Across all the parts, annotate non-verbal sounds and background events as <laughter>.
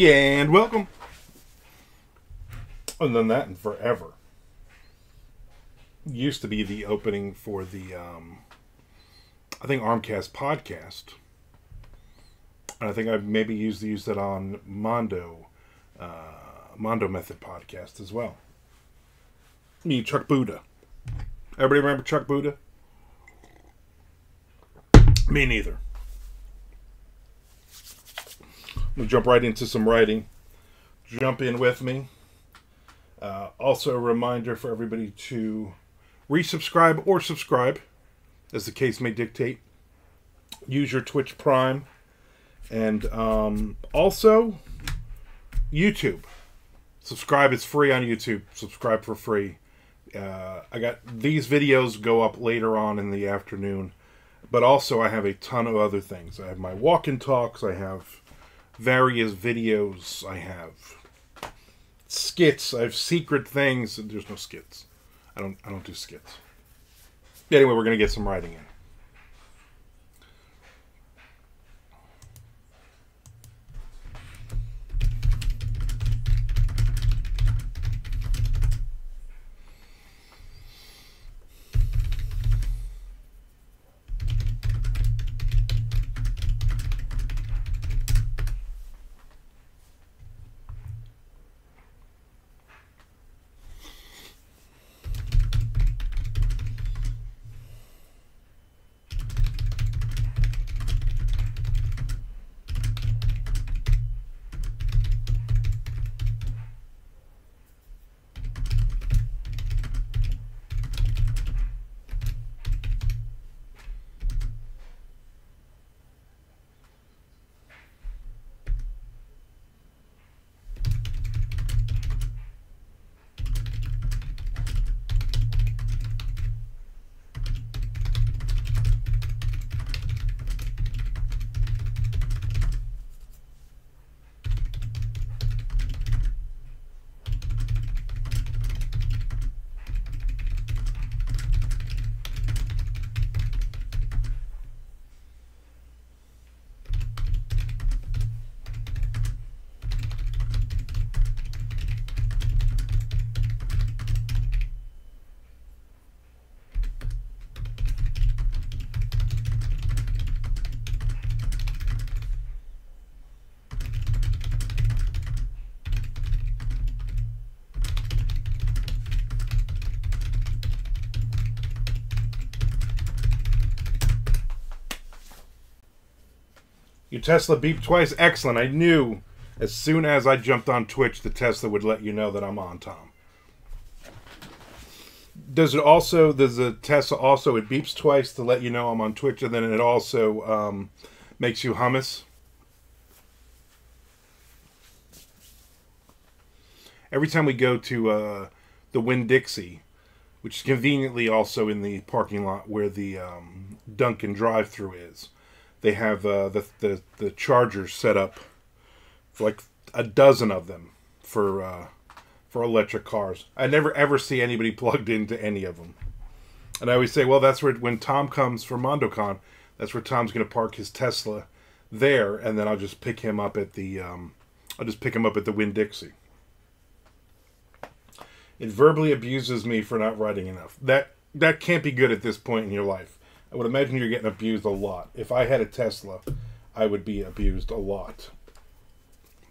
Yeah, and welcome. Other than that, and forever. Used to be the opening for the, um, I think, Armcast podcast. And I think I've maybe used used it on Mondo, uh, Mondo Method podcast as well. Me, Chuck Buddha. Everybody remember Chuck Buddha? Me neither. We'll jump right into some writing. Jump in with me. Uh, also, a reminder for everybody to resubscribe or subscribe, as the case may dictate. Use your Twitch Prime. And um, also, YouTube. Subscribe, it's free on YouTube. Subscribe for free. Uh, I got these videos go up later on in the afternoon, but also I have a ton of other things. I have my walk and talks, I have various videos, I have skits, I have secret things. There's no skits. I don't I don't do skits. Anyway, we're gonna get some writing in. Tesla beeped twice. Excellent. I knew as soon as I jumped on Twitch, the Tesla would let you know that I'm on, Tom. Does it also, does the Tesla also, it beeps twice to let you know I'm on Twitch, and then it also um, makes you hummus? Every time we go to uh, the Winn Dixie, which is conveniently also in the parking lot where the um, Dunkin' drive through is they have uh, the, the the chargers set up like a dozen of them for uh, for electric cars. I never ever see anybody <laughs> plugged into any of them. And I always say, well, that's where when Tom comes for MondoCon, that's where Tom's going to park his Tesla there, and then I'll just pick him up at the um, I'll just pick him up at the Winn Dixie. It verbally abuses me for not writing enough. That that can't be good at this point in your life. I would imagine you're getting abused a lot. If I had a Tesla, I would be abused a lot.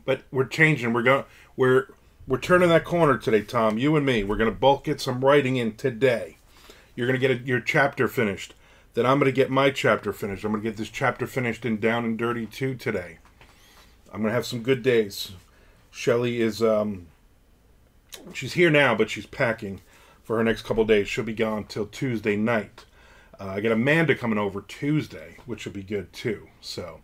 But we're changing. We're going. We're we're turning that corner today, Tom. You and me. We're going to both get some writing in today. You're going to get a, your chapter finished. Then I'm going to get my chapter finished. I'm going to get this chapter finished in Down and Dirty too today. I'm going to have some good days. Shelly is um, she's here now, but she's packing for her next couple days. She'll be gone till Tuesday night. Uh, I got Amanda coming over Tuesday, which will be good too. So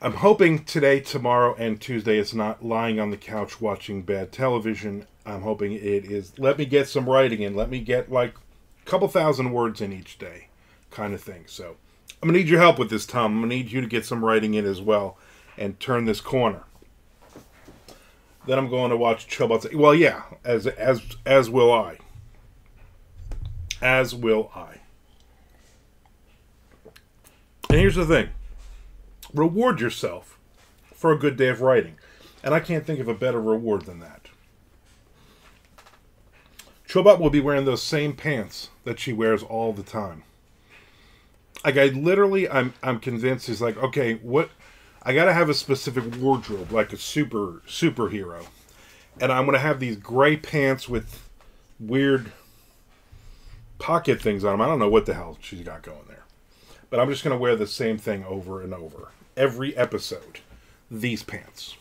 I'm hoping today, tomorrow, and Tuesday it's not lying on the couch watching bad television. I'm hoping it is let me get some writing in, let me get like a couple thousand words in each day, kind of thing. So I'm gonna need your help with this, Tom. I'm gonna need you to get some writing in as well and turn this corner. Then I'm going to watch Chillbots. Well, yeah, as as as will I. As will I. And here's the thing reward yourself for a good day of writing. And I can't think of a better reward than that. Chobot will be wearing those same pants that she wears all the time. Like I literally I'm I'm convinced he's like, okay, what I gotta have a specific wardrobe, like a super superhero. And I'm gonna have these gray pants with weird pocket things on them. I don't know what the hell she's got going there. But I'm just going to wear the same thing over and over. Every episode. These pants.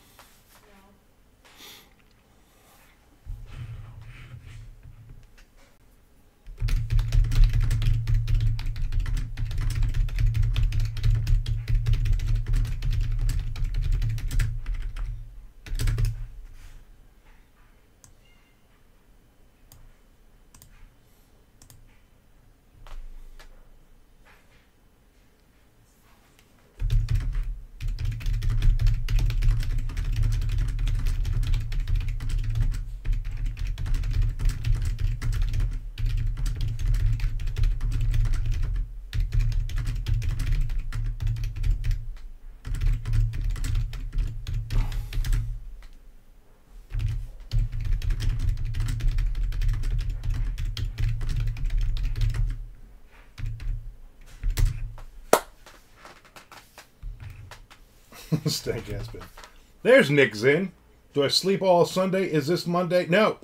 There's Nick Zinn. Do I sleep all Sunday? Is this Monday? No.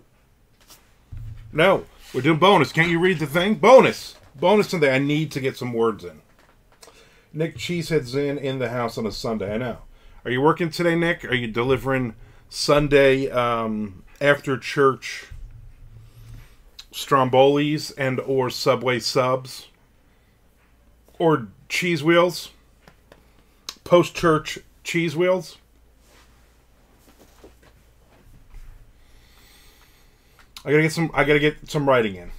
No. We're doing bonus. Can't you read the thing? Bonus. Bonus Sunday. I need to get some words in. Nick Cheesehead's in in the house on a Sunday. I know. Are you working today, Nick? Are you delivering Sunday um, after church strombolis and or Subway subs or cheese wheels? Post church cheese wheels. I gotta get some. I gotta get some writing in.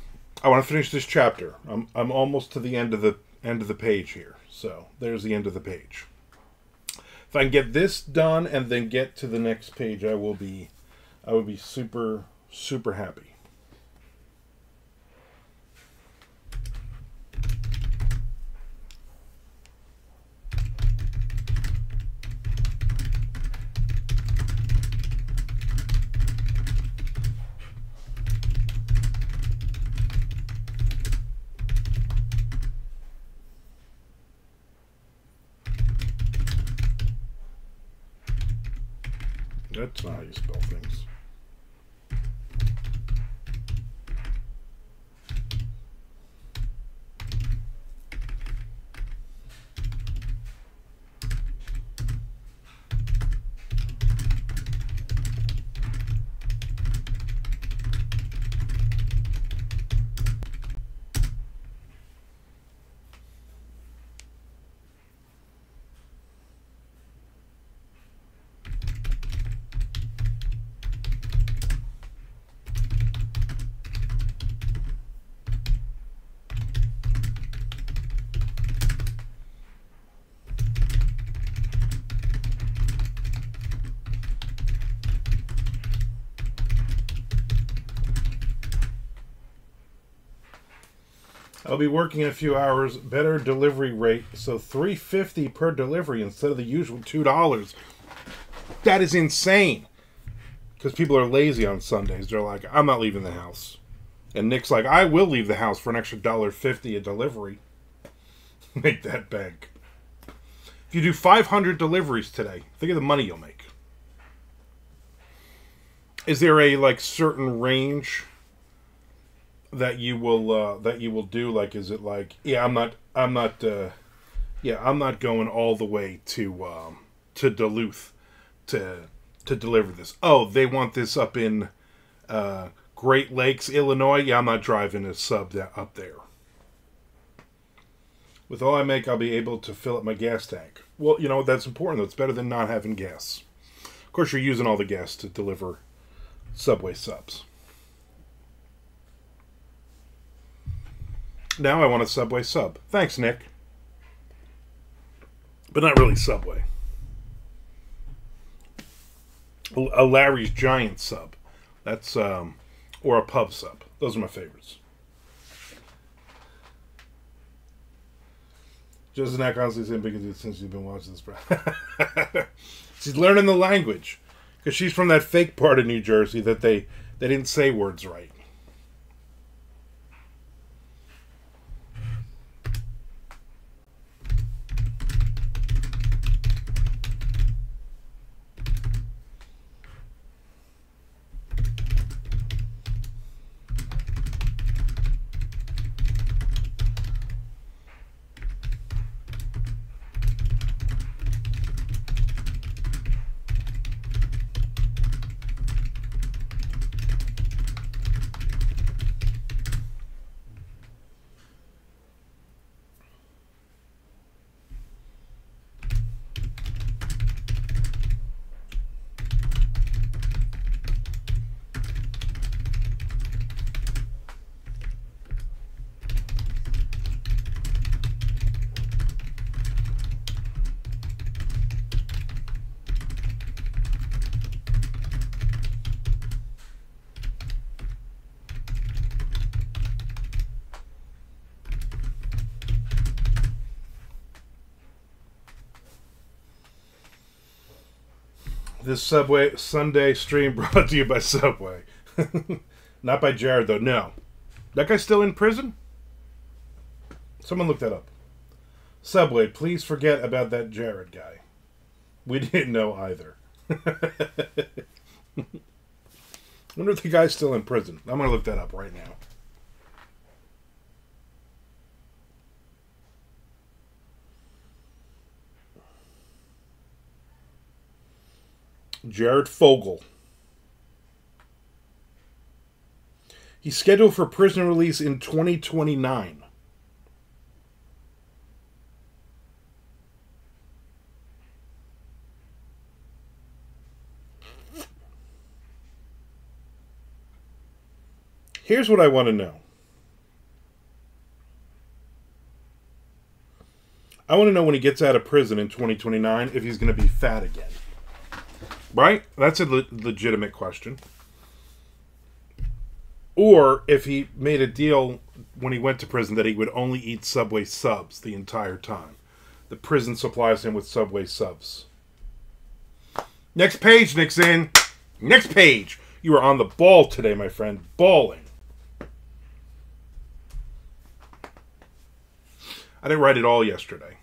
I want to finish this chapter. I'm I'm almost to the end of the end of the page here. So there's the end of the page. If I can get this done and then get to the next page, I will be, I will be super super happy. That's not how you spell things. I'll be working a few hours, better delivery rate, so 350 per delivery instead of the usual $2. That is insane. Cuz people are lazy on Sundays. They're like, I'm not leaving the house. And Nick's like, I will leave the house for an extra $1.50 a delivery. <laughs> make that bank. If you do 500 deliveries today, think of the money you'll make. Is there a like certain range that you will uh, that you will do? Like, is it like, yeah, I'm not, I'm not, uh, yeah, I'm not going all the way to um, to Duluth to to deliver this. Oh, they want this up in uh, Great Lakes, Illinois. Yeah, I'm not driving a sub up there. With all I make, I'll be able to fill up my gas tank. Well, you know that's important. That's better than not having gas. Of course, you're using all the gas to deliver Subway subs. Now I want a Subway sub. Thanks, Nick. But not really Subway. A Larry's Giant sub. That's, um, or a pub sub. Those are my favorites. Just not constantly saying because since you've been watching this. <laughs> She's learning the language because she's from that fake part of New Jersey that they they didn't say words right. This Subway Sunday stream <laughs> brought to you by Subway. <laughs> Not by Jared, though. No. That guy's still in prison? Someone look that up. Subway, please forget about that Jared guy. We <laughs> didn't know either. wonder if the guy's still in prison. I'm going to look that up right now. Jared Fogle. He's scheduled for prison release in 2029. Here's what I want to know. I want to know when he gets out of prison in 2029 if he's going to be fat again. Right? That's a le- legitimate question. Or if he made a deal when he went to prison that he would only eat Subway subs the entire time. The prison supplies him with Subway subs. Next page, Nixon. Next page. You are on the ball today, my friend. Balling. I didn't write it all yesterday.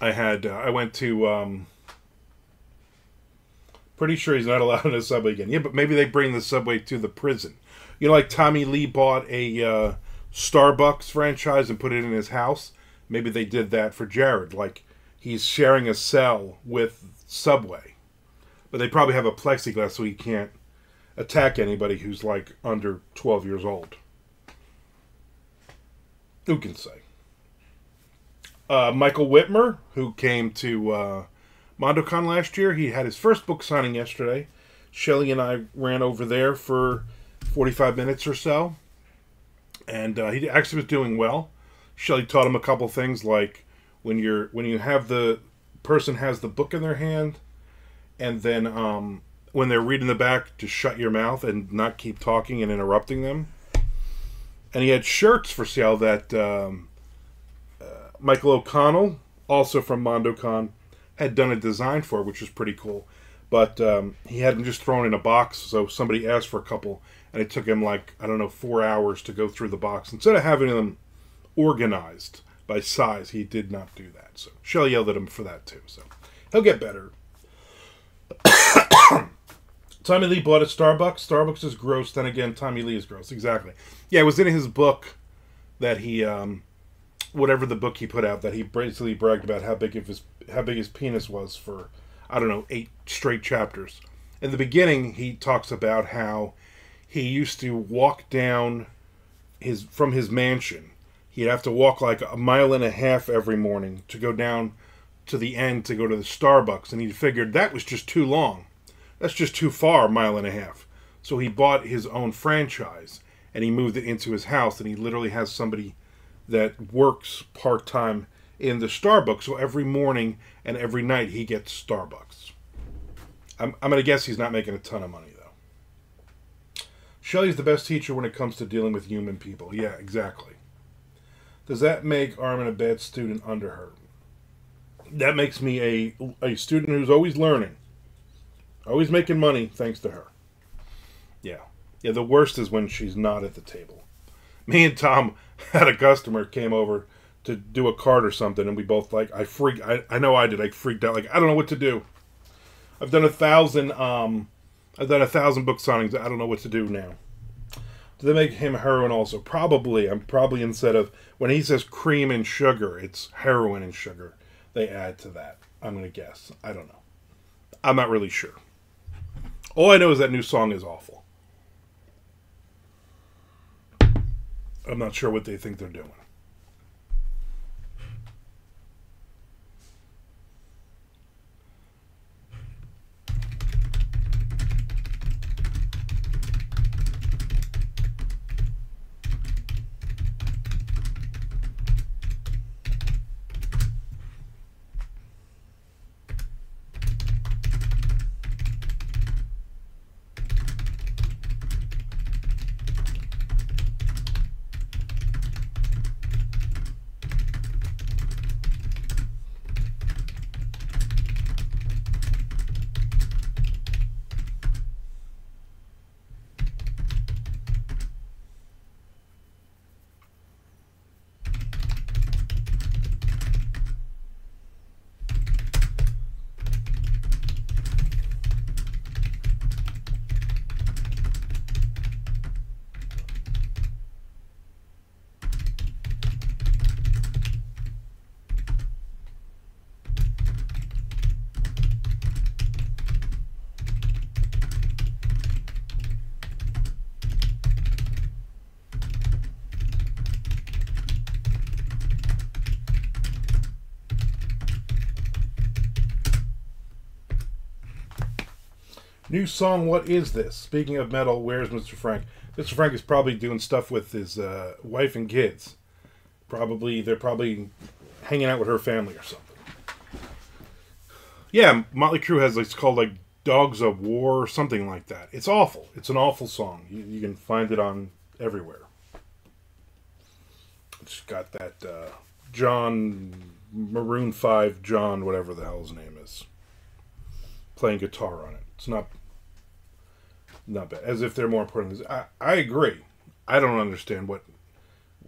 I had uh, I went to um, Pretty sure he's not allowed in a subway again. Yeah, but maybe they bring the subway to the prison. You know, like Tommy Lee bought a uh, Starbucks franchise and put it in his house. Maybe they did that for Jared. Like he's sharing a cell with Subway, but they probably have a plexiglass so he can't attack anybody who's like under 12 years old. Who can say? Uh, Michael Whitmer, who came to uh, MondoCon last year. He had his first book signing yesterday. Shelly and I ran over there for 45 minutes or so. And uh, he actually was doing well. Shelly taught him a couple things like when you're when you have the person has the book in their hand and then um, when they're reading the back to shut your mouth and not keep talking and interrupting them. And he had shirts for sale that um, uh, Michael O'Connell, also from MondoCon, had done a design for, which was pretty cool. But um, he had them just thrown in a box, so somebody asked for a couple, and it took him like I don't know four hours to go through the box. Instead of having them organized by size, he did not do that. So Shell yelled at him for that too. So he'll get better. <coughs> Tommy Lee bought a Starbucks. Starbucks is gross. Then again, Tommy Lee is gross. Exactly. Yeah, it was in his book that he, um, whatever the book he put out, that he basically bragged about how big of his how big his penis was for I don't know eight straight chapters. In the beginning, he talks about how he used to walk down his from his mansion. He'd have to walk like a mile and a half every morning to go down to the end to go to the Starbucks, and he figured that was just too long. That's just too far, a mile and a half. So he bought his own franchise and he moved it into his house, and he literally has somebody that works part time in the Starbucks. So every morning and every night he gets Starbucks. I'm, I'm going to guess he's not making a ton of money, though. Shelly's the best teacher when it comes to dealing with human people. Yeah, exactly. Does that make Armin a bad student under her? that makes me a a student who's always learning, always making money thanks to her. Yeah, yeah. The worst is when she's not at the table. <laughs> Me and Tom <laughs> had a customer came over to do a card or something, and we both like I freak. I, I know I did. I freaked out. Like I don't know what to do. I've done a thousand. Um, I've done a thousand book signings. I don't know what to do now. Do they make him heroin also? Probably. I'm probably instead of when he says cream and sugar, it's heroin and sugar. They add to that. I'm gonna guess. I don't know. I'm not really sure. All I know is that new song is awful. I'm not sure what they think they're doing. New song, what is this? Speaking of metal, where's Mr. Frank? Mr. Frank is probably doing stuff with his uh, wife and kids. Probably, they're probably hanging out with her family or something. Yeah, Motley Crue has, it's called like Dogs of War or something like that. It's awful. It's an awful song. You, you can find it on everywhere. It's got that uh, John, Maroon 5 John, whatever the hell his name is, playing guitar on it. It's not not bad. As if they're more important. I, I agree. I don't understand what,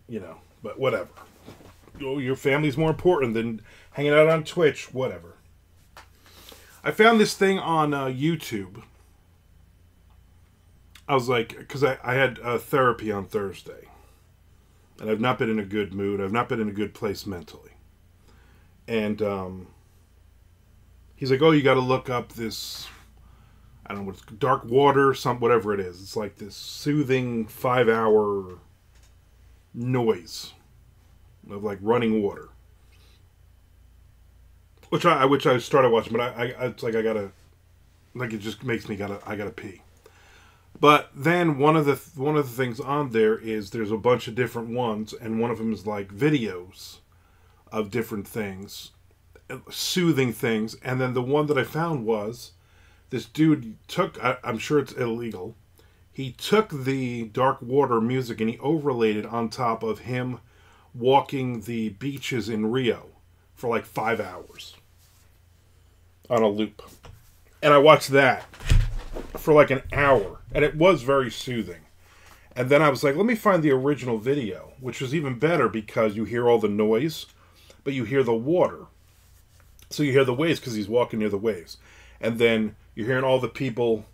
you know, but whatever. Your family's more important than hanging out on Twitch, whatever. I found this thing on uh, YouTube. I was like, because I, I had uh, therapy on Thursday. And I've not been in a good mood. I've not been in a good place mentally. And um, he's like, oh, you got to look up this I don't know what's dark water, some whatever it is. It's like this soothing five hour noise of like running water. Which I which I started watching, but I, I it's like I gotta like it just makes me gotta I gotta pee. But then one of the one of the things on there is there's a bunch of different ones, and one of them is like videos of different things, uh, soothing things, and then the one that I found was this dude took I, am sure it's illegal. He took the dark water music and he overlaid it on top of him walking the beaches in rio for like five hours on a loop. And i watched that for like an hour and it was very soothing. And then i was like let me find the original video which was even better because you hear all the noise but you hear the water. So you hear the waves because he's walking near the waves. And then you're hearing all the people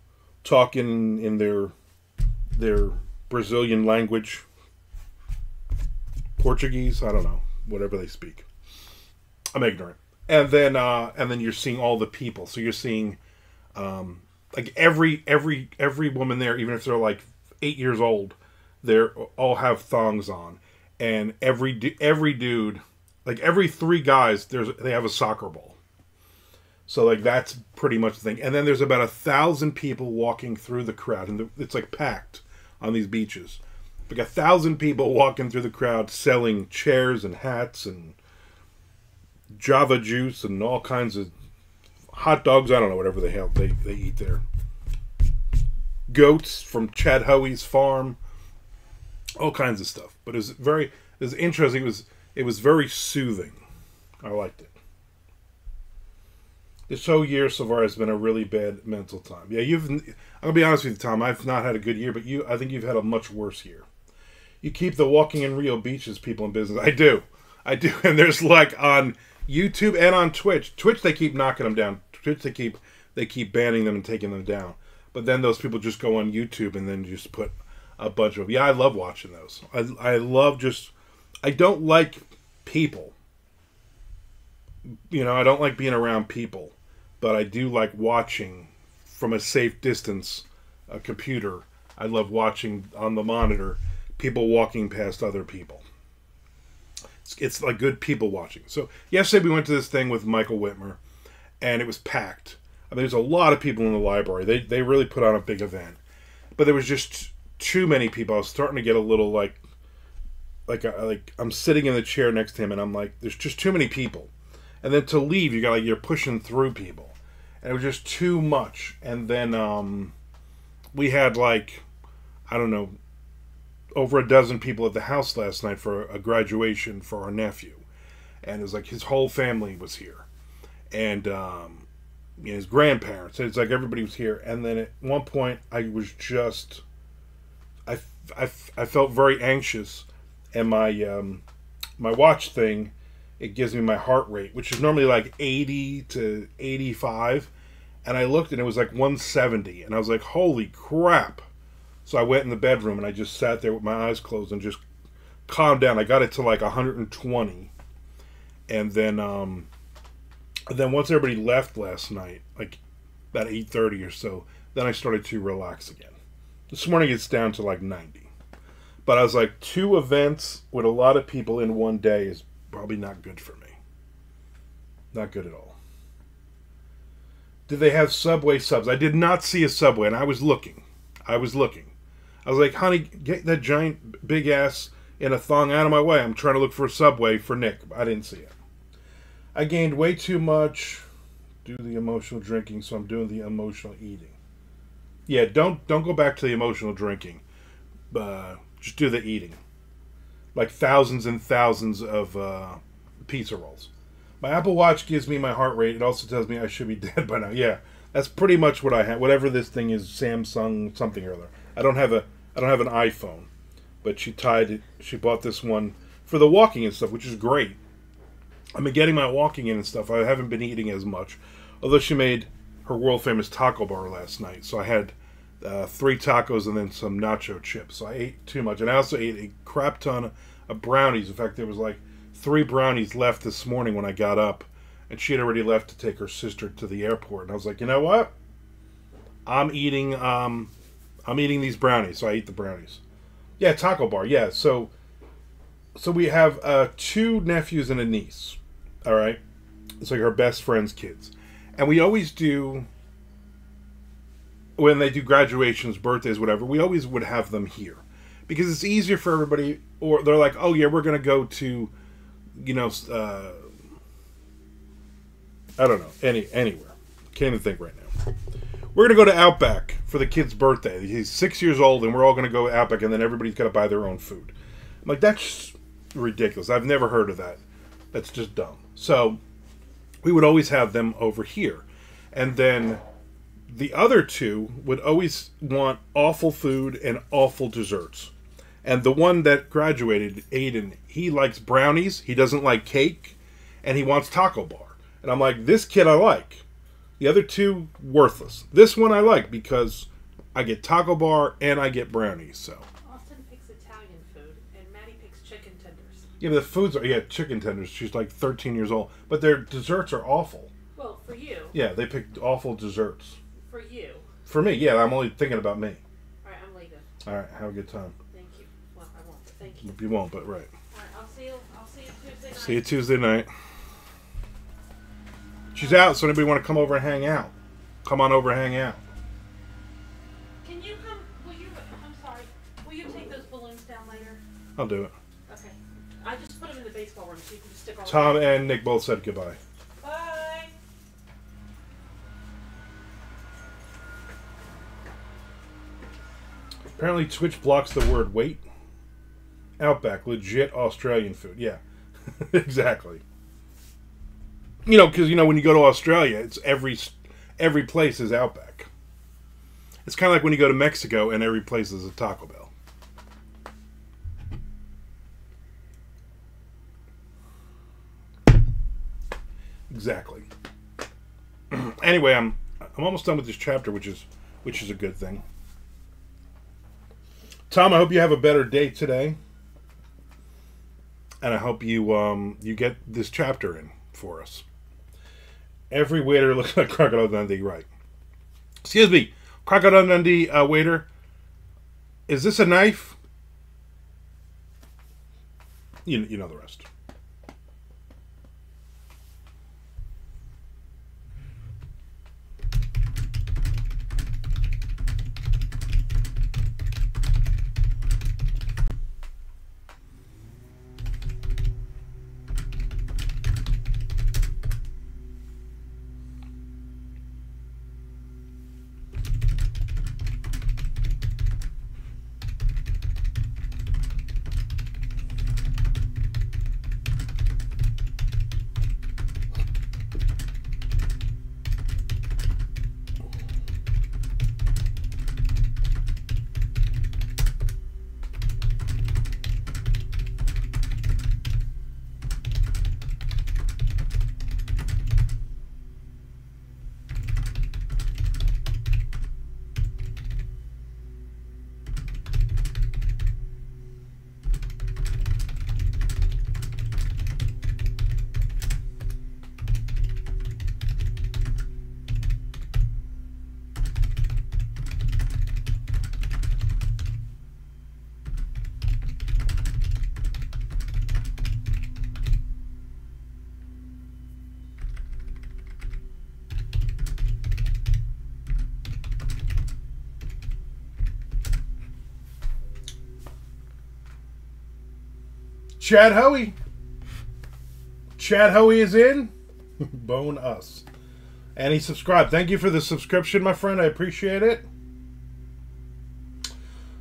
talking in their their Brazilian language, Portuguese. I don't know, whatever they speak. I'm ignorant. And then uh, and then you're seeing all the people. So you're seeing um, like every every every woman there, even if they're like eight years old, they're all have thongs on, and every every dude, like every three guys, there's they have a soccer ball so like that's pretty much the thing. And then there's about a thousand people walking through the crowd, and it's like packed on these beaches. Like a thousand people walking through the crowd, selling chairs and hats and Java juice and all kinds of hot dogs. I don't know whatever the hell they, they eat there. Goats from Chad Hoey's farm, all kinds of stuff. But it was very, it was interesting. It was it was very soothing. I liked it. This whole year so far has been a really bad mental time. Yeah, you've. Gonna be honest with you, Tom. I've not had a good year, but you. I think you've had a much worse year. You keep the walking in Rio beaches people in business. I do, I do. <laughs> And there's like on YouTube and on Twitch. Twitch they keep knocking them down. Twitch they keep they keep banning them and taking them down. But then those people just go on YouTube and then just put a bunch of yeah. I love watching those. I I love just. I don't like people. You know, I don't like being around people but I do like watching from a safe distance a computer. I love watching on the monitor people walking past other people. It's, it's like good people watching. So yesterday we went to this thing with Michael Whitmer, and it was packed. I mean, there's a lot of people in the library. They they really put on a big event, but there was just too many people. I was starting to get a little like, like uh, like I'm sitting in the chair next to him, and I'm like, there's just too many people. And then to leave, you got like you're pushing through people and it was just too much. And then um, we had like, I don't know, over a dozen people at the house last night for a graduation for our nephew, and it was like his whole family was here, and um, you know, his grandparents. It's like everybody was here. And then at one point, I was just, I, I, I felt very anxious, and my um, my watch thing it gives me my heart rate, which is normally like 80 to 85. And I looked and it was like 170. And I was like, holy crap. So I went in the bedroom and I just sat there with my eyes closed and just calmed down. I got it to like 120. And then, um, then once everybody left last night, like about 8.30 or so, then I started to relax again. This morning it's down to like 90. But I was like, two events with a lot of people in one day is probably not good for me. Not good at all. Did they have Subway subs? I did not see a Subway, and I was looking. I was looking. I was like, honey, get that giant big ass in a thong out of my way. I'm trying to look for a Subway for Nick. I didn't see it. I gained way too much. Do the emotional drinking, so I'm doing the emotional eating. Yeah, don't don't go back to the emotional drinking. Uh, just do the eating like thousands and thousands of uh, pizza rolls. My Apple Watch gives me my heart rate. It also tells me I should be <laughs> dead by now. Yeah, that's pretty much what I have. Whatever this thing is, Samsung something or other. I don't have a I don't have an iPhone, but she tied it. She bought this one for the walking and stuff, which is great. I've been getting my walking in and stuff. I haven't been eating as much, although she made her world famous taco bar last night. So I had uh, three tacos and then some nacho chips. So I ate too much, and I also ate a crap ton of brownies. In fact, there was like three brownies left this morning when I got up, and she had already left to take her sister to the airport. And I was like, you know what? I'm eating. Um, I'm eating these brownies, so I eat the brownies. Yeah, taco bar. Yeah, so so we have uh, two nephews and a niece. All right, it's like our best friends' kids, and we always do when they do graduations, birthdays, whatever, we always would have them here because it's easier for everybody. Or they're like, oh yeah, we're gonna go to, you know, uh, I don't know, any anywhere. Can't even think right now. We're gonna go to Outback for the kid's birthday. He's six years old, and we're all gonna go Outback, and then everybody's gotta buy their own food. I'm like, that's ridiculous. I've never heard of that. That's just dumb. So we would always have them over here, and then the other two would always want awful food and awful desserts. And the one that graduated, Aiden, he likes brownies, he doesn't like cake, and he wants taco bar. And I'm like, this kid I like. The other two, worthless. This one I like because I get taco bar and I get brownies, so. Austin picks Italian food, and Maddie picks chicken tenders. Yeah, but the foods are, yeah, chicken tenders. She's like 13 years old. But their desserts are awful. Well, for you. Yeah, they picked awful desserts. For you. For me, yeah, I'm only thinking about me. All right, I'm leaving. All right, have a good time. Thank you. Well, I won't. Thank you. You won't, but right. All right, I'll see you. I'll see you Tuesday night. See you Tuesday night. She's out, so anybody want to come over and hang out? Come on over and hang out. Can you come? Will you? I'm sorry. Will you take those balloons down later? I'll do it. Okay. I just put them in the baseball room so you can just stick all. Tom and Nick both said goodbye. Apparently, Twitch blocks the word wait. Outback, legit Australian food. Yeah, <laughs> exactly. You know, because you know when you go to Australia, it's every every place is Outback. It's kind of like when you go to Mexico and every place is a Taco Bell. Exactly. <clears throat> anyway, I'm I'm almost done with this chapter, which is which is a good thing. Tom, I hope you have a better day today, and I hope you um, you get this chapter in for us. Every waiter <laughs> looks like Crocodile Dundee, right? Excuse me, Crocodile Dundee uh, waiter. Is this a knife? You you know the rest. Chad Hoey. Chad Hoey is in. <laughs> Bone us. And he subscribed. Thank you for the subscription, my friend. I appreciate it.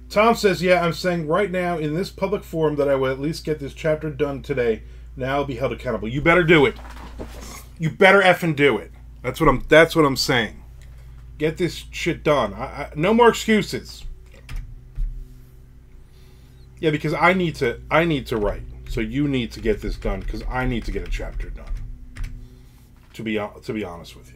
Tom says, Yeah, I'm saying right now in this public forum that I will at least get this chapter done today. Now I'll be held accountable. You better do it. You better effing do it. That's what I'm that's what I'm saying. Get this shit done. I, I, no more excuses. Yeah, because I need to I need to write. So you need to get this done because I need to get a chapter done. To be to be honest with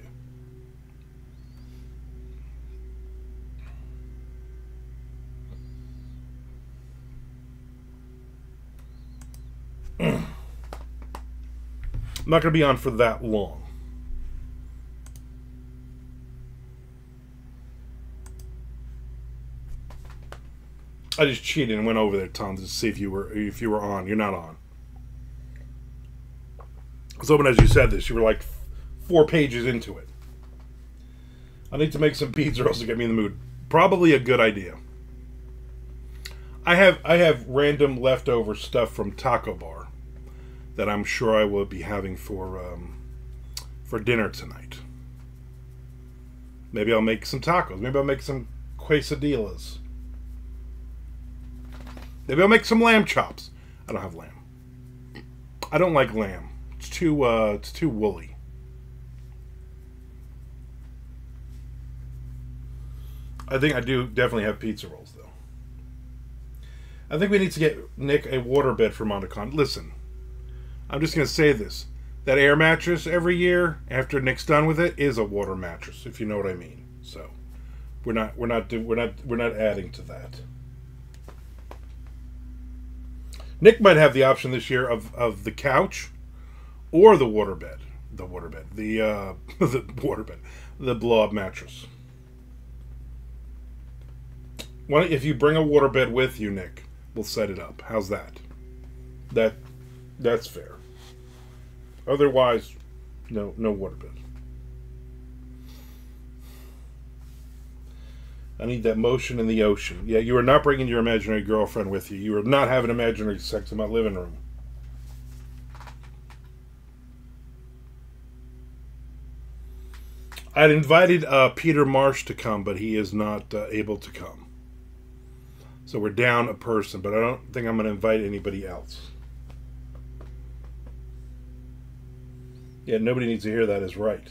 you. <clears throat> I'm not going to be on for that long. I just cheated and went over there, Tom, to see if you were if you were on. You're not on. I was hoping as you said this, you were like four pages into it. I need to make some beads or else to get me in the mood. Probably a good idea. I have I have random leftover stuff from Taco Bar that I'm sure I will be having for um, for dinner tonight. Maybe I'll make some tacos. Maybe I'll make some quesadillas. Maybe I'll make some lamb chops. I don't have lamb. I don't like lamb. It's too uh, it's too woolly. I think I do definitely have pizza rolls though. I think we need to get Nick a waterbed for MondoCon. Listen, I'm just gonna say this: that air mattress every year after Nick's done with it is a water mattress, if you know what I mean. So we're not we're not we're not we're not adding to that. Nick might have the option this year of, of the couch or the waterbed. The waterbed. The uh, <laughs> the waterbed. The blow up mattress. Why if you bring a waterbed with you, Nick, we'll set it up. How's that? That that's fair. Otherwise, no no waterbed. I need that motion in the ocean. Yeah, you are not bringing your imaginary girlfriend with you. You are not having imaginary sex in my living room. I'd invited uh, Peter Marsh to come, but he is not uh, able to come. So we're down a person, but I don't think I'm going to invite anybody else. Yeah, nobody needs to hear that is right.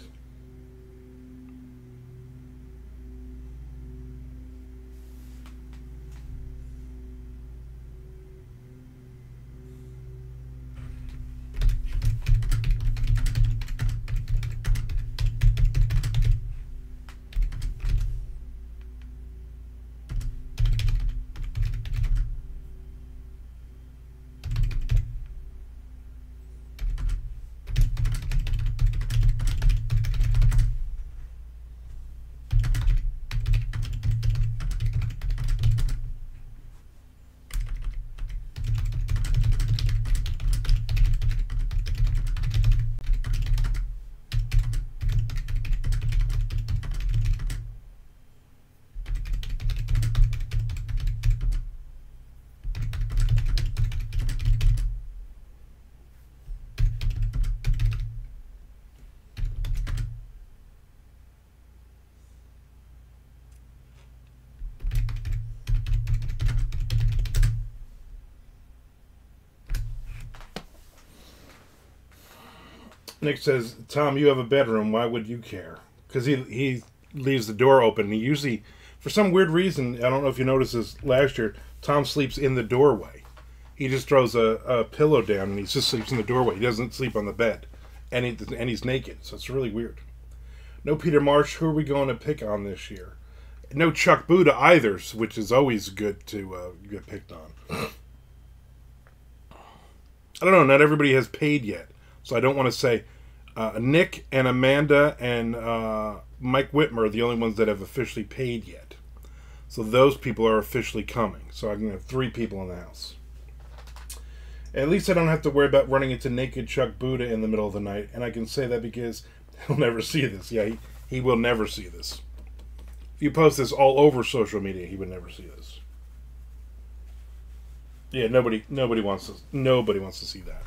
Nick says, "Tom, you have a bedroom. Why would you care?" Because he he leaves the door open. He usually, for some weird reason, I don't know if you noticed this last year. Tom sleeps in the doorway. He just throws a, a pillow down and he just sleeps in the doorway. He doesn't sleep on the bed, and he, and he's naked. So it's really weird. No Peter Marsh. Who are we going to pick on this year? No Chuck Buda either, which is always good to uh, get picked on. <clears throat> I don't know. Not everybody has paid yet, so I don't want to say uh, Nick and Amanda and uh, Mike Whitmer are the only ones that have officially paid yet. So those people are officially coming. So I can have three people in the house. At least I don't have to worry about running into naked Chuck Buda in the middle of the night, and I can say that because <laughs> he'll never see this. Yeah, he, he will never see this. If you post this all over social media, he would never see this. Yeah, nobody nobody wants to nobody wants to see that.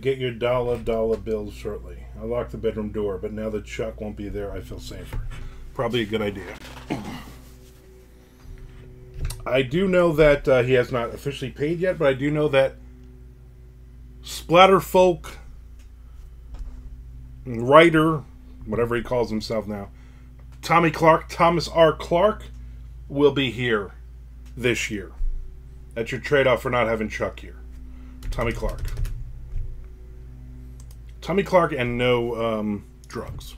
Get your dollar dollar bills shortly. I locked the bedroom door, but now that Chuck won't be there, I feel safer. Probably a good idea. I do know that uh, he has not officially paid yet, but I do know that Splatterfolk writer, whatever he calls himself now, Tommy Clark, Thomas R. Clark, will be here this year. That's your trade off for not having Chuck here. Tommy Clark. Tommy Clark and no um, drugs.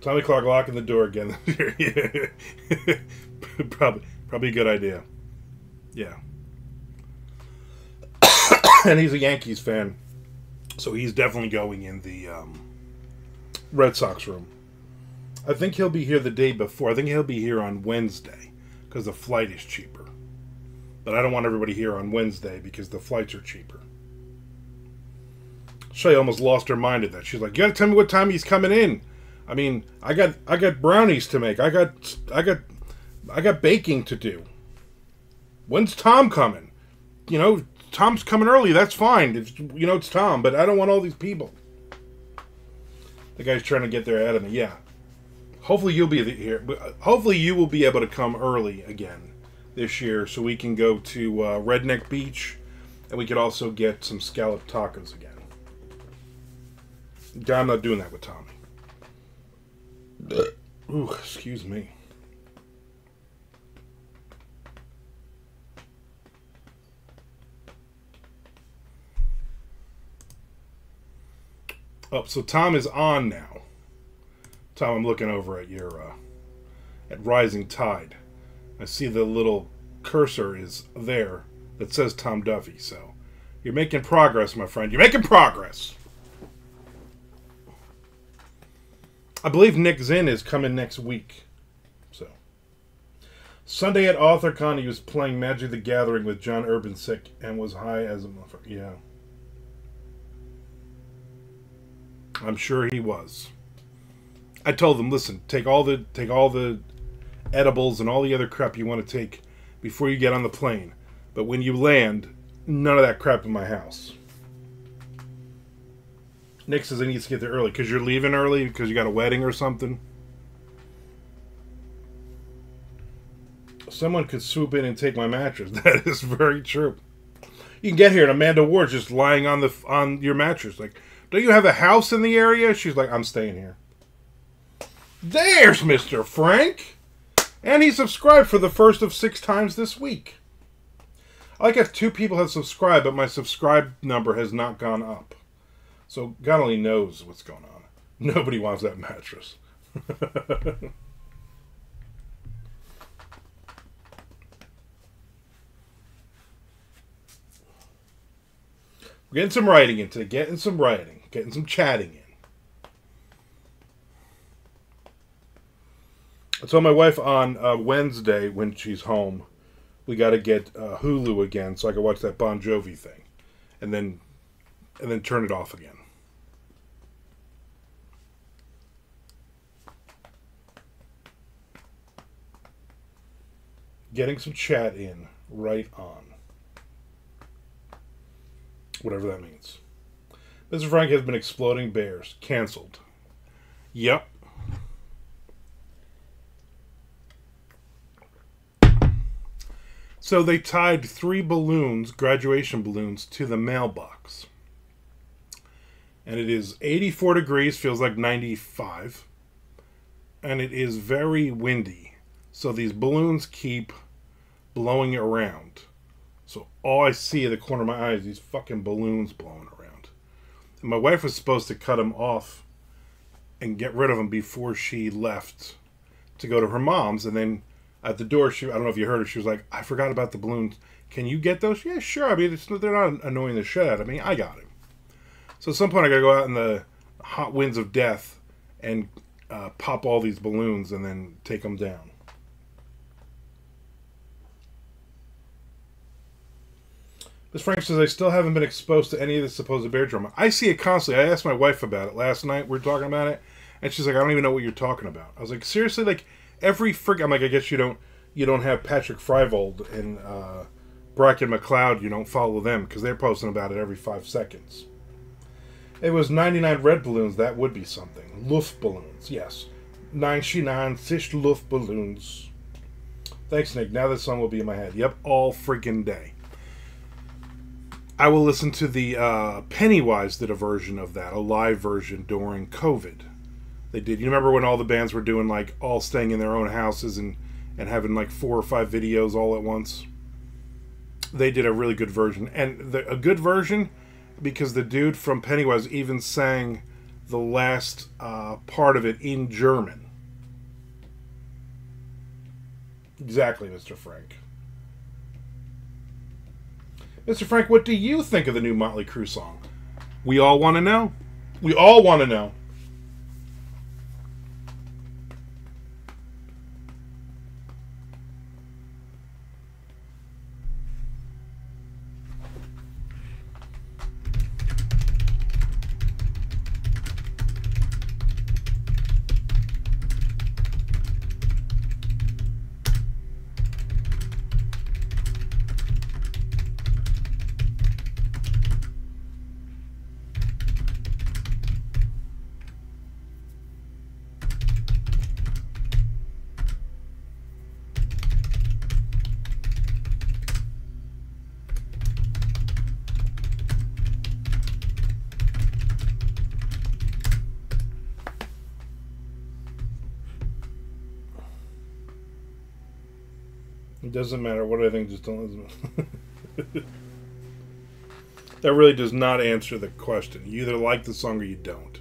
Tommy Clark locking the door again. <laughs> probably, probably a good idea. Yeah. <coughs> and he's a Yankees fan, so he's definitely going in the um, Red Sox room. I think he'll be here the day before. I think he'll be here on Wednesday because the flight is cheaper. But I don't want everybody here on Wednesday because the flights are cheaper. Shay almost lost her mind at that. She's like, "You gotta tell me what time he's coming in." I mean, I got I got brownies to make. I got I got I got baking to do. When's Tom coming? You know, Tom's coming early. That's fine. It's, you know, it's Tom, but I don't want all these people. The guy's trying to get there ahead of me. Yeah. Hopefully you'll be here. Hopefully you will be able to come early again this year, so we can go to uh, Redneck Beach, and we could also get some scallop tacos again. I'm not doing that with Tommy. Ooh, excuse me. Oh, so Tom is on now. Tom, I'm looking over at your uh, at Rising Tide. I see the little cursor is there that says Tom Duffy. So you're making progress, my friend. You're making progress. I believe Nick Zinn is coming next week. So Sunday at AuthorCon, he was playing Magic the Gathering with John Urbancik and was high as a motherfucker. Yeah. I'm sure he was. I told them, listen, take all the take all the edibles and all the other crap you want to take before you get on the plane. But when you land, none of that crap in my house. Nick says he needs to get there early because you're leaving early because you got a wedding or something. Someone could swoop in and take my mattress. <laughs> That is very true. You can get here and Amanda Ward's just lying on the on your mattress. Like, don't you have a house in the area? She's like, I'm staying here. There's Mr. Frank. And he subscribed for the first of six times this week. I like two people have subscribed, but my subscribe number has not gone up. So God only knows what's going on. Nobody wants that mattress. <laughs> We're getting some writing into getting some writing, getting some chatting in. I told my wife on uh, Wednesday when she's home, we got to get uh, Hulu again so I can watch that Bon Jovi thing, and then and then turn it off again. getting some chat in right on. Whatever that means. Mr. Frank has been exploding bears. Cancelled. Yep. So they tied three balloons, graduation balloons, to the mailbox. And it is 84 degrees, feels like 95. And it is very windy. So these balloons keep blowing around. So all I see in the corner of my eye is these fucking balloons blowing around. And my wife was supposed to cut them off and get rid of them before she left to go to her mom's. And then at the door, she I don't know if you heard her. She was like, "I forgot about the balloons. Can you get those?" Yeah, sure. I mean, they're not annoying the shit out of me. I got it. So at some point, I got to go out in the hot winds of death and uh, pop all these balloons and then take them down. Miss Frank says, I still haven't been exposed to any of the supposed bear drama. I see it constantly. I asked my wife about it last night. We are talking about it. And she's like, I don't even know what you're talking about. I was like, seriously? Like, every frick. I'm like, I guess you don't you don't have Patrick Freivald and uh, Bracken MacLeod. You don't follow them because they're posting about it every five seconds. It was 99 red balloons. That would be something. Luft balloons, yes. 99 fish Luft balloons. Thanks, Nick. Now this song will be in my head. Yep, all freaking day. I will listen to the uh, Pennywise did a version of that, a live version during COVID. They did. You remember when all the bands were doing like all staying in their own houses and and having like four or five videos all at once? They did a really good version, and the, a good version because the dude from Pennywise even sang the last uh, part of it in German. Exactly, Mr. Frank. Mr. Frank, what do you think of the new Motley Crue song? We all want to know. We all want to know. Doesn't matter what I think. Just don't. <laughs> that really does not answer the question. You either like the song or you don't.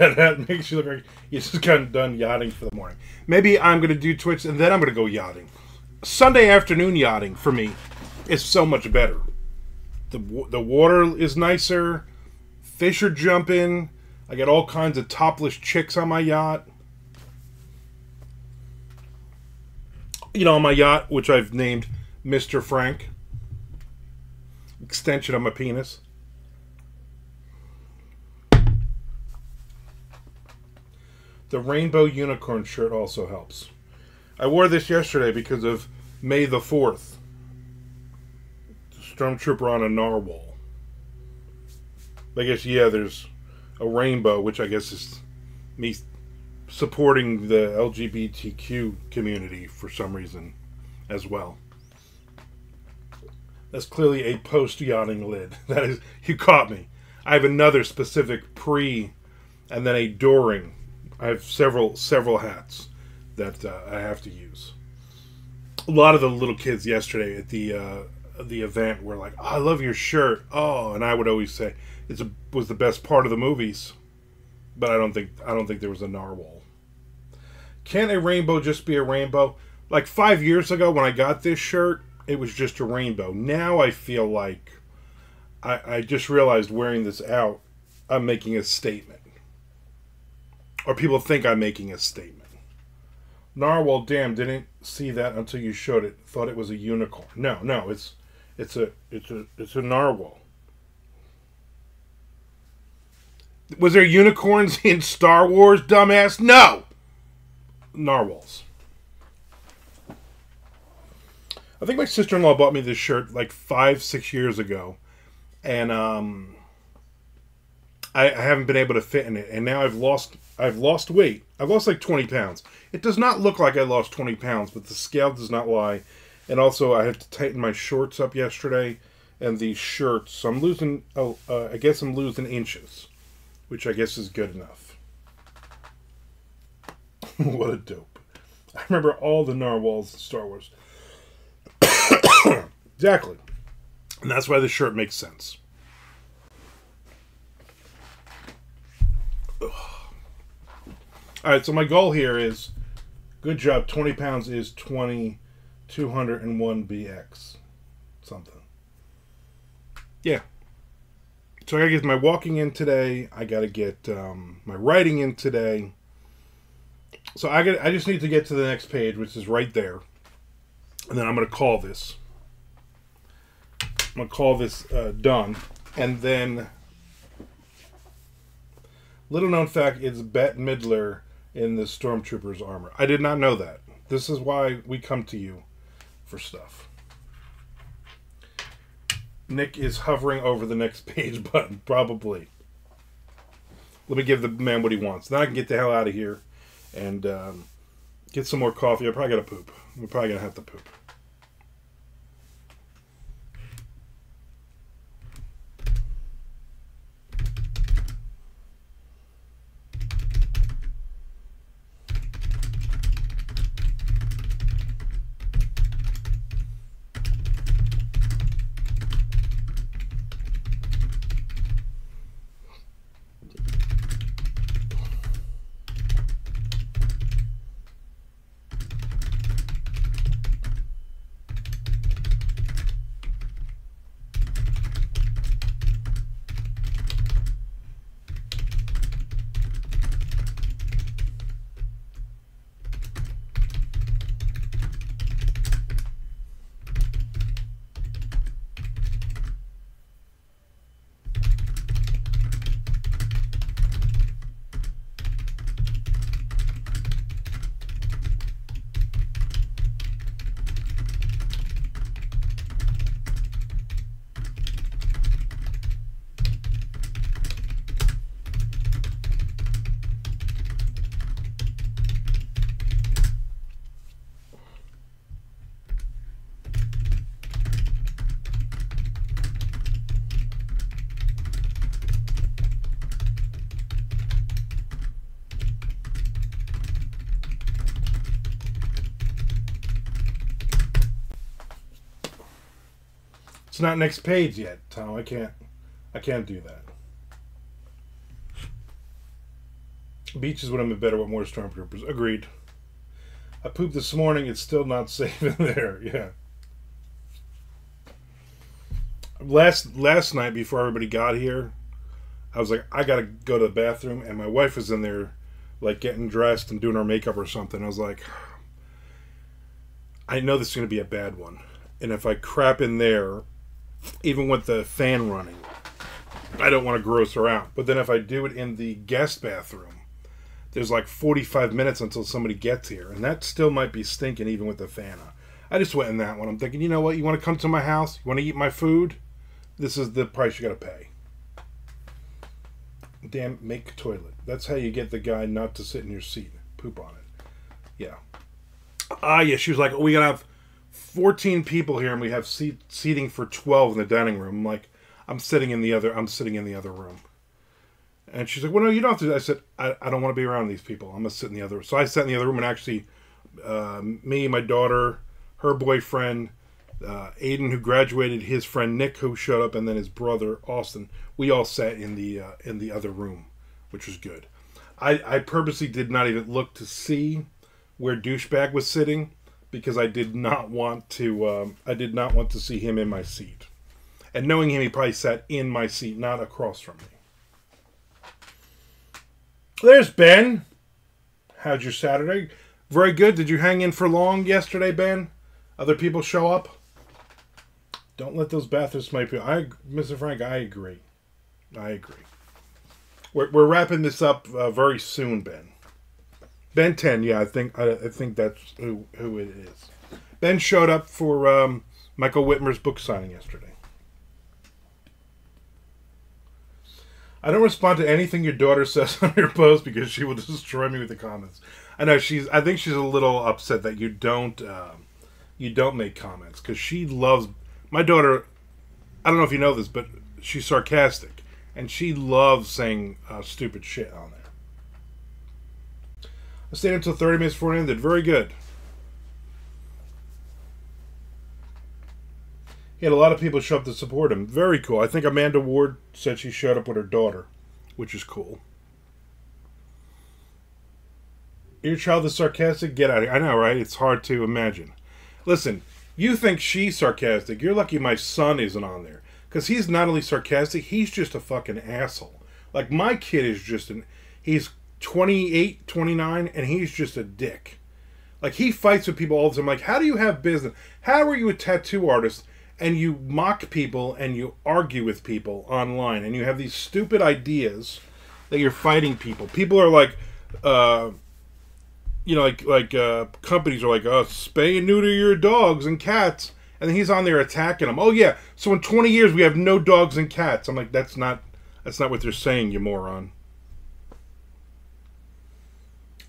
<laughs> that, that makes you look like you just got done yachting for the morning. Maybe I'm going to do Twitch and then I'm going to go yachting. Sunday afternoon yachting for me is so much better. The the water is nicer. Fish are jumping. I got all kinds of topless chicks on my yacht. You know, on my yacht, which I've named Mr. Frank. Extension of my penis. The rainbow unicorn shirt also helps. I wore this yesterday because of May the 4th. Stormtrooper on a narwhal. I guess, yeah, there's a rainbow, which I guess is me supporting the LGBTQ community for some reason as well. That's clearly a post yachting lid. <laughs> That is, you caught me. I have another specific pre and then a during I have several several hats that uh, I have to use. A lot of the little kids yesterday at the uh, the event were like, oh, "I love your shirt." Oh, and I would always say it was the best part of the movies, but I don't think I don't think there was a narwhal. Can a rainbow just be a rainbow? Like five years ago when I got this shirt, it was just a rainbow. Now I feel like I, I just realized wearing this out, I'm making a statement. Or people think I'm making a statement. Narwhal, damn, didn't see that until you showed it. Thought it was a unicorn. No, no, it's it's a it's a it's a narwhal. Was there unicorns <laughs> in Star Wars, dumbass? No. Narwhals. I think my sister in law bought me this shirt like five, six years ago, and um, I, I haven't been able to fit in it. And now I've lost I've lost weight. I've lost like twenty pounds. It does not look like I lost twenty pounds, but the scale does not lie. And also, I had to tighten my shorts up yesterday, and these shirts. So I'm losing. Oh, uh, I guess I'm losing inches, which I guess is good enough. <laughs> what a dope! I remember all the narwhals in Star Wars. <coughs> exactly. And that's why the shirt makes sense. All right, so my goal here is good job. 20 pounds is 20, 201 BX. Something. Yeah. So I gotta get my walking in today. I gotta get um, my writing in today. So I got. I just need to get to the next page, which is right there and then I'm to call this. I'm to call this uh, done. And then, little known fact, it's Bette Midler in the Stormtrooper's armor. I did not know that. This is why we come to you for stuff. Nick is hovering over the next <laughs> page button, probably. Let me give the man what he wants. Then I can get the hell out of here and um, get some more coffee. I probably got to poop. We're probably going to have to poop. Not next page yet, Tom. I can't. I can't do that. Beaches when I'm in better with more stormtroopers. Agreed. I pooped this morning. It's still not <laughs> safe in there. Yeah. Last last night before everybody got here, I was like, I gotta go to the bathroom, and my wife was in there, like getting dressed and doing her makeup or something. I was like, I know this is gonna be a bad one, and if I crap in there, even with the fan running. I don't want to gross her out. But then if I do it in the guest bathroom, there's like 45 minutes until somebody gets here, and that still might be stinking even with the fan on. I just went in that one. I'm thinking, you know what? You want to come to my house? You want to eat my food? This is the price you got to pay. Damn, make toilet. That's how you get the guy not to sit in your seat. Poop on it. Yeah. Ah, yeah. She was like, oh, we gotta have 14 people here and we have seat, seating for 12 in the dining room. I'm like, I'm sitting in the other, I'm sitting in the other room. And she's like, well, no, you don't have to. I said, I, I don't want to be around these people. I'm going to sit in the other. So I sat in the other room and actually, uh, me, my daughter, her boyfriend, uh, Aiden, who graduated, his friend Nick, who showed up, and then his brother Austin. We all sat in the uh, in the other room, which was good. I, I purposely did not even look to see where douchebag was sitting because I did not want to. Um, I did not want to see him in my seat, and knowing him, he probably sat in my seat, not across from me. There's Ben. How's your Saturday? Very good. Did you hang in for long yesterday, Ben? Other people show up. Don't let those bathrooms might be. I, Mr. Frank, I agree. I agree. We're, we're wrapping this up uh, very soon, Ben. Ben Ten, yeah, I think I, I think that's who who it is. Ben showed up for um, Michael Whitmer's book signing yesterday. I don't respond to anything your daughter <laughs> says on your post because she will destroy me with the comments. I know she's. I think she's a little upset that you don't um, you don't make comments because she loves my daughter. I don't know if you know this, but she's sarcastic and she loves saying uh, stupid shit on there. I stayed until 30 minutes before it ended. Very good. He had a lot of people show up to support him. Very cool. I think Amanda Ward said she showed up with her daughter, which is cool. Your child is sarcastic? Get out of here. I know, right? It's hard to imagine. Listen, you think she's sarcastic. You're lucky my son isn't on there. Because he's not only sarcastic, he's just a fucking asshole. Like, my kid is just an. He's 28, 29, and he's just a dick. Like, he fights with people all the time. Like, how do you have business? How are you a tattoo artist and you mock people and you argue with people online and you have these stupid ideas that you're fighting people? People are like, uh, you know, like like uh, companies are like, oh, spay and neuter your dogs and cats, and then he's on there attacking them. Oh yeah, so in 20 years we have no dogs and cats. I'm like, that's not that's not what they're saying, you moron.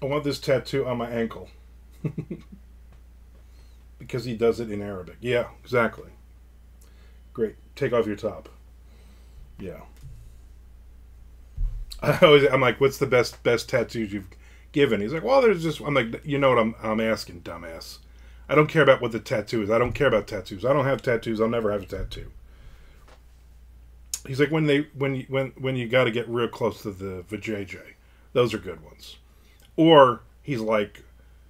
I want this tattoo on my ankle. <laughs> because he does it in Arabic. Yeah, exactly. Great. Take off your top. Yeah. <laughs> I always, I'm like, what's the best best tattoos you've given? He's like, well, there's just. I'm like, you know what I'm I'm asking, dumbass. I don't care about what the tattoo is. I don't care about tattoos. I don't have tattoos. I'll never have a tattoo. He's like, when they when you, when when you got to get real close to the vajayjay, those are good ones. Or he's like,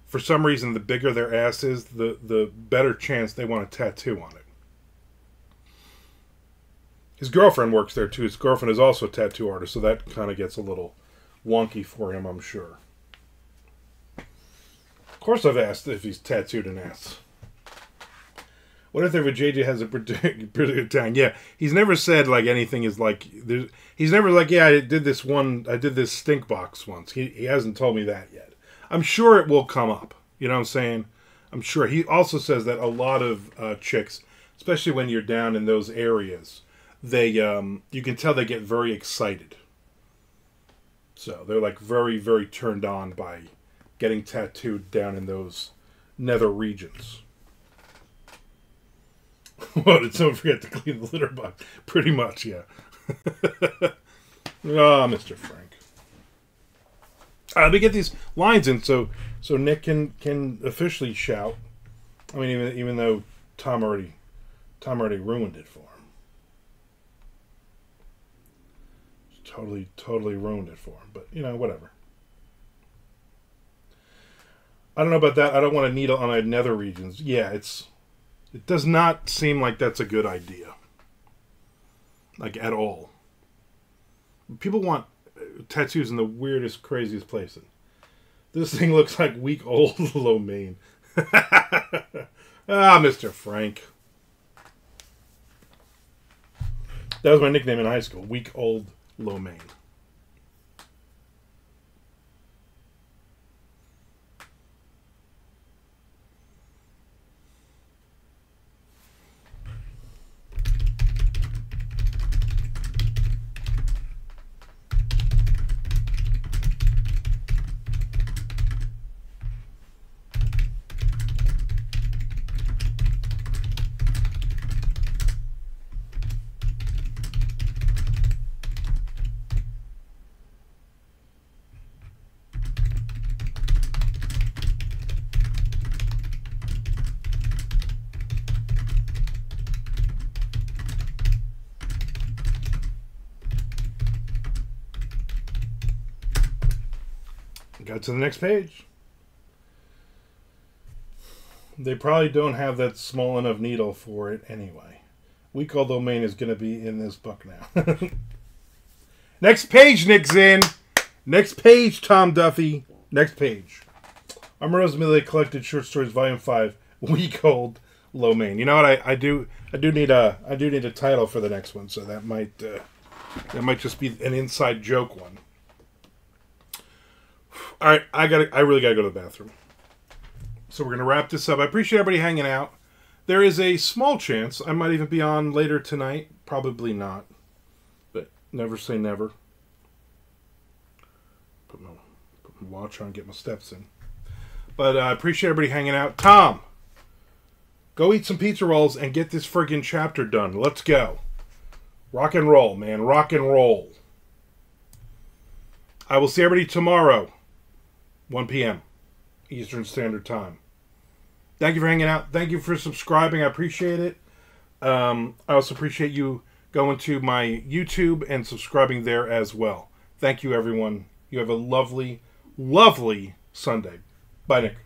for some reason, the bigger their ass is, the the better chance they want a tattoo on it. His girlfriend works there too. His girlfriend is also a tattoo artist, so that kind of gets a little wonky for him, I'm sure. Of course, I've asked if he's tattooed an ass. What if the JJ has a particular <laughs> time? Yeah, he's never said like anything is like. He's never like, yeah, I did this one. I did this stink box once. He he hasn't told me that yet. I'm sure it will come up. You know what I'm saying? I'm sure. He also says that a lot of uh, chicks, especially when you're down in those areas, they um, you can tell they get very excited. So they're like very very turned on by getting tattooed down in those nether regions. <laughs> someone forget to clean the litter box? Pretty much, yeah. <laughs> Ah, oh, Mr. Frank. Uh, let me get these lines in so so Nick can can officially shout. I mean, even even though Tom already Tom already ruined it for him. totally, totally ruined it for him. But you know, whatever. I don't know about that. I don't want a needle on my nether regions. Yeah, it's. It does not seem like that's a good idea. Like at all. People want tattoos in the weirdest, craziest places. This thing <laughs> looks like weak old <laughs> lo mein. ah, Mr. Frank. That was my nickname in high school. Weak old lo mein. To the next page. They probably don't have that small enough needle for it anyway. Weak Old Domain is going to be in this book now. <laughs> Next page, Nick Zinn. Next page, Tom Duffy. Next page. Amorosa Millie Collected Short Stories, Volume Five. Week Old Lo Mein. You know what? I, I do I do need a I do need a title for the next one, so that might uh, that might just be an inside joke one. All right, I got I really got to go to the bathroom. So we're gonna wrap this up. I appreciate everybody hanging out. There is a small chance I might even be on later tonight. Probably not, but never say never. Put my, put my watch on, get my steps in. But uh, I appreciate everybody hanging out. Tom, go eat some pizza rolls and get this friggin' chapter done. Let's go. Rock and roll, man. Rock and roll. I will see everybody tomorrow, 1 p.m. Eastern Standard Time. Thank you for hanging out. Thank you for subscribing. I appreciate it. Um, I also appreciate you going to my YouTube and subscribing there as well. Thank you, everyone. You have a lovely, lovely Sunday. Bye, Nick.